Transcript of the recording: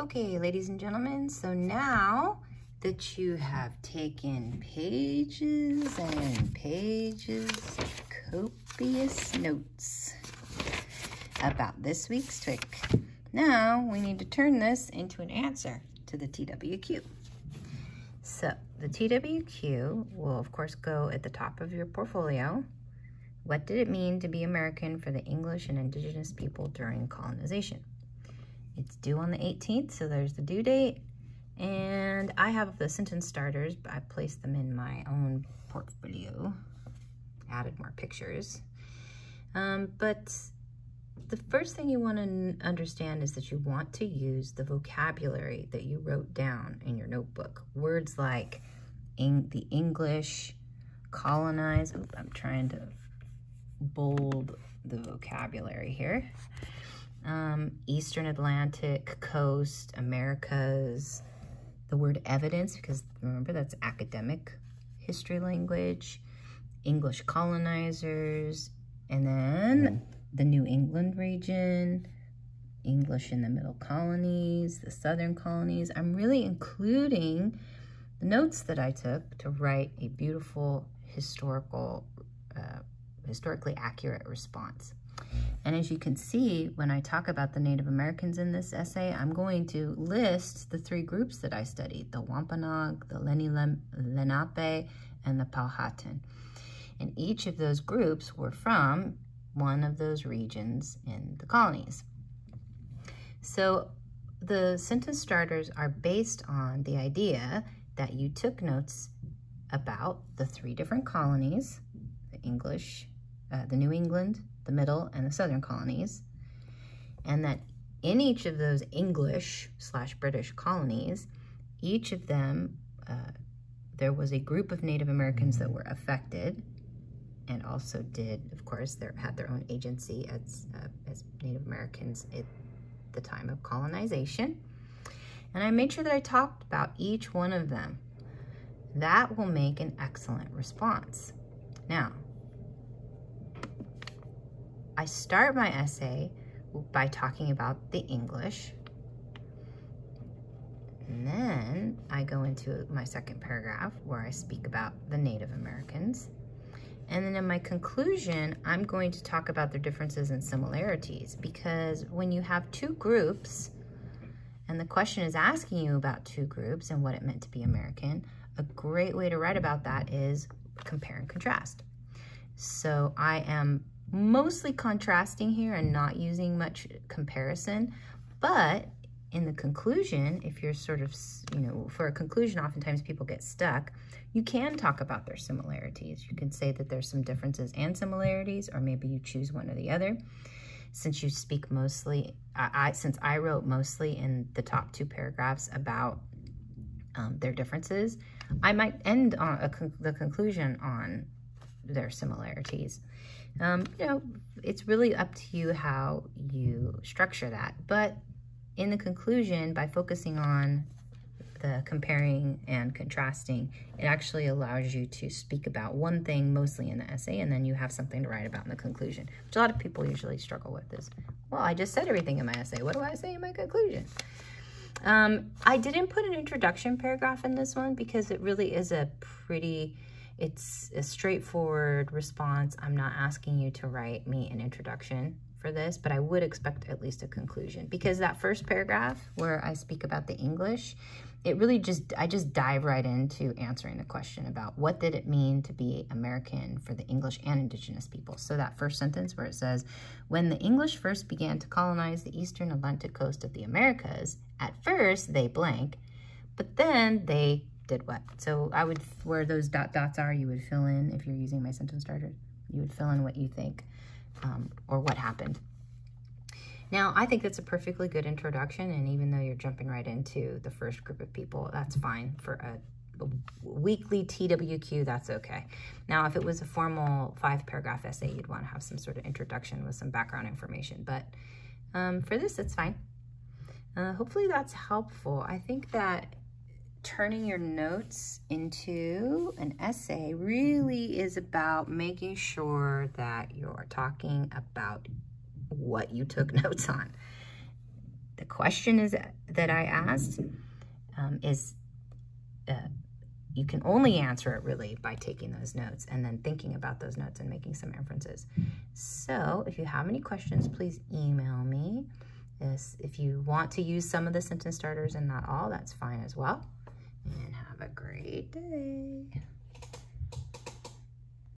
Okay, ladies and gentlemen, so now that you have taken pages and pages of copious notes about this week's trick, now we need to turn this into an answer to the TWQ. So the TWQ will of course go at the top of your portfolio. What did it mean to be American for the English and indigenous people during colonization? It's due on the 18th, so there's the due date. And I have the sentence starters, but I placed them in my own portfolio. Added more pictures. Um, but the first thing you want to understand is that you want to use the vocabulary that you wrote down in your notebook. Words like in the English, colonize. Oops, I'm trying to bold the vocabulary here um, Eastern Atlantic coast, Americas, the word evidence, because remember that's academic history language, English colonizers, and then mm. the New England region, English in the middle colonies, the southern colonies. I'm really including the notes that I took to write a beautiful historical, uh, historically accurate response. And as you can see, when I talk about the Native Americans in this essay, I'm going to list the three groups that I studied, the Wampanoag, the Lenni Lenape, and the Powhatan. And each of those groups were from one of those regions in the colonies. So the sentence starters are based on the idea that you took notes about the three different colonies, the English, uh, the New England, the middle, and the southern colonies, and that in each of those English slash British colonies, each of them, uh, there was a group of Native Americans that were affected and also did, of course, they had their own agency as, uh, as Native Americans at the time of colonization. And I made sure that I talked about each one of them. That will make an excellent response. Now, I start my essay by talking about the English. And then I go into my second paragraph where I speak about the Native Americans. And then in my conclusion, I'm going to talk about their differences and similarities because when you have two groups and the question is asking you about two groups and what it meant to be American, a great way to write about that is compare and contrast. So I am mostly contrasting here and not using much comparison. But in the conclusion, if you're sort of, you know, for a conclusion, oftentimes people get stuck. You can talk about their similarities. You can say that there's some differences and similarities, or maybe you choose one or the other. Since you speak mostly, I, I since I wrote mostly in the top two paragraphs about um, their differences, I might end on a, the conclusion on their similarities. Um, you know, it's really up to you how you structure that. But in the conclusion, by focusing on the comparing and contrasting, it actually allows you to speak about one thing mostly in the essay, and then you have something to write about in the conclusion, which a lot of people usually struggle with is, well, I just said everything in my essay. What do I say in my conclusion? Um, I didn't put an introduction paragraph in this one because it really is a pretty it's a straightforward response. I'm not asking you to write me an introduction for this, but I would expect at least a conclusion because that first paragraph where I speak about the English, it really just, I just dive right into answering the question about what did it mean to be American for the English and indigenous people. So that first sentence where it says, when the English first began to colonize the eastern Atlantic coast of the Americas, at first they blank, but then they did what. So I would, where those dot dots are, you would fill in, if you're using my sentence starter, you would fill in what you think um, or what happened. Now, I think that's a perfectly good introduction, and even though you're jumping right into the first group of people, that's fine for a, weekly TWQ, that's okay. Now, if it was a formal five-paragraph essay, you'd want to have some sort of introduction with some background information, but um, for this, it's fine. Uh, hopefully that's helpful. I think that turning your notes into an essay really is about making sure that you're talking about what you took notes on. The question is that I asked um, is uh, you can only answer it really by taking those notes and then thinking about those notes and making some inferences. So if you have any questions, please email me. This, if you want to use some of the sentence starters and not all, that's fine as well. Great day.